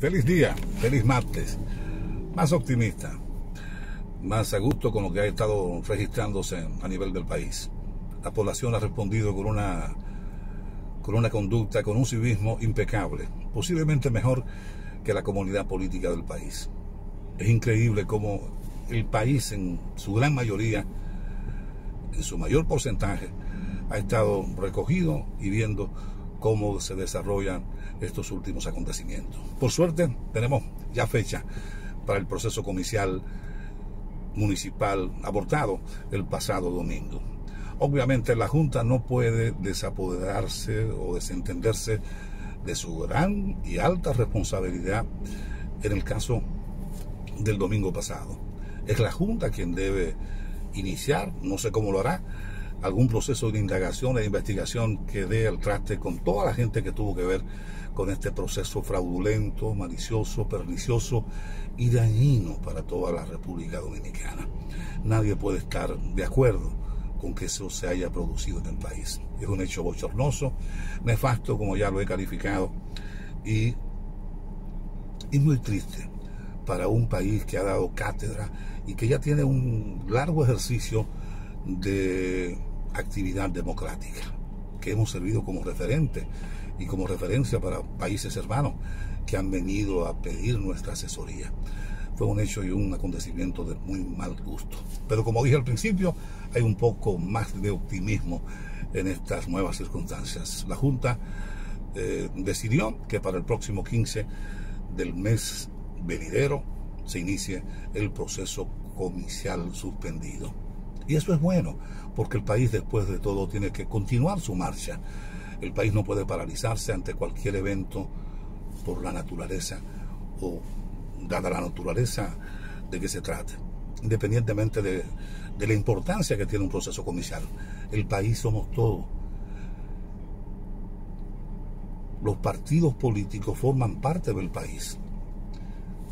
Feliz día, feliz martes. Más optimista, más a gusto con lo que ha estado registrándose a nivel del país. La población ha respondido con una, con una conducta, con un civismo impecable, posiblemente mejor que la comunidad política del país. Es increíble cómo el país en su gran mayoría, en su mayor porcentaje, ha estado recogido y viendo cómo se desarrollan estos últimos acontecimientos. Por suerte, tenemos ya fecha para el proceso comicial municipal abortado el pasado domingo. Obviamente la Junta no puede desapoderarse o desentenderse de su gran y alta responsabilidad en el caso del domingo pasado. Es la Junta quien debe iniciar, no sé cómo lo hará, algún proceso de indagación e investigación que dé el traste con toda la gente que tuvo que ver con este proceso fraudulento, malicioso, pernicioso y dañino para toda la República Dominicana. Nadie puede estar de acuerdo con que eso se haya producido en el país. Es un hecho bochornoso, nefasto, como ya lo he calificado, y, y muy triste para un país que ha dado cátedra y que ya tiene un largo ejercicio de actividad democrática, que hemos servido como referente y como referencia para países hermanos que han venido a pedir nuestra asesoría. Fue un hecho y un acontecimiento de muy mal gusto. Pero como dije al principio, hay un poco más de optimismo en estas nuevas circunstancias. La Junta eh, decidió que para el próximo 15 del mes venidero se inicie el proceso comicial suspendido. Y eso es bueno, porque el país después de todo tiene que continuar su marcha. El país no puede paralizarse ante cualquier evento por la naturaleza o dada la naturaleza de que se trate, independientemente de, de la importancia que tiene un proceso comicial. El país somos todos. Los partidos políticos forman parte del país,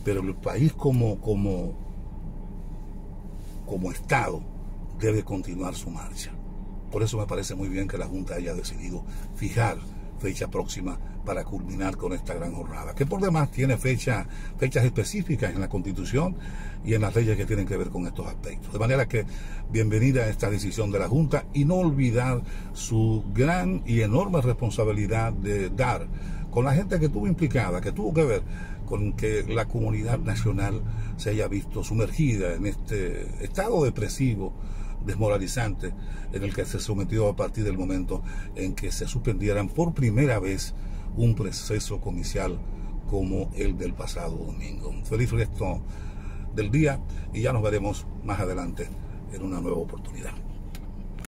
pero el país como, como, como Estado debe continuar su marcha. Por eso me parece muy bien que la Junta haya decidido fijar fecha próxima para culminar con esta gran jornada, que por demás tiene fecha, fechas específicas en la Constitución y en las leyes que tienen que ver con estos aspectos. De manera que bienvenida a esta decisión de la Junta y no olvidar su gran y enorme responsabilidad de dar con la gente que estuvo implicada, que tuvo que ver con que la comunidad nacional se haya visto sumergida en este estado depresivo desmoralizante en el que se sometió a partir del momento en que se suspendieran por primera vez un proceso comicial como el del pasado domingo. Feliz resto del día y ya nos veremos más adelante en una nueva oportunidad.